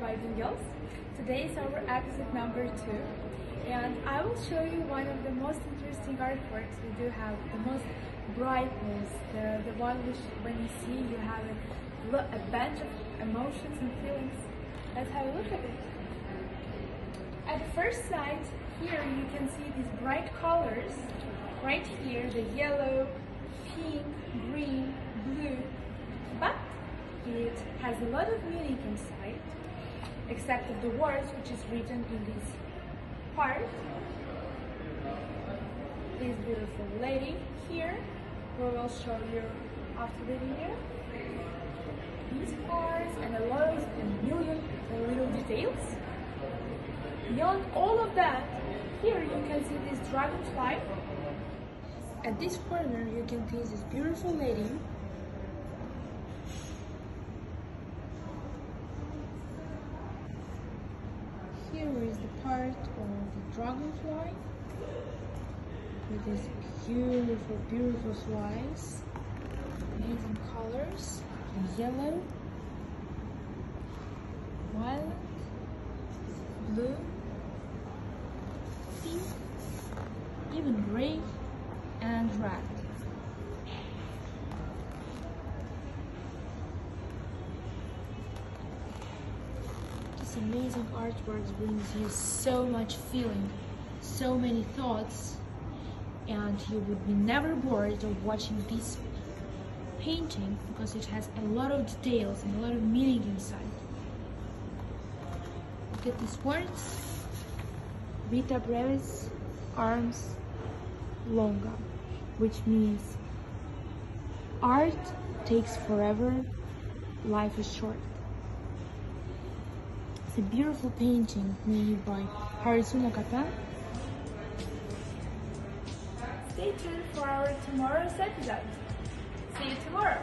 boys and girls. Today is our episode number two, and I will show you one of the most interesting artworks we do have. The most brightness, the, the one which when you see you have a, a bunch of emotions and feelings. Let's have a look at it. At first sight, here you can see these bright colors. Right here, the yellow, pink, green, has a lot of meaning inside, except of the words which is written in this part. This beautiful lady here, we will show you after the video. These parts and a lot of a million little details. Beyond all of that, here you can see this dragonfly. At this corner, you can see this beautiful lady. Here is the part of the dragonfly. With these beautiful, beautiful flies, amazing colors, yellow, violet, blue, pink, even gray and red. This amazing artwork brings you so much feeling, so many thoughts, and you would be never bored of watching this painting because it has a lot of details and a lot of meaning inside. Look at these words. Vita brevis, ars longa, which means art takes forever, life is short. It's a beautiful painting made by Haroutiun Hakobyan. Stay tuned for our tomorrow's episode. See you tomorrow.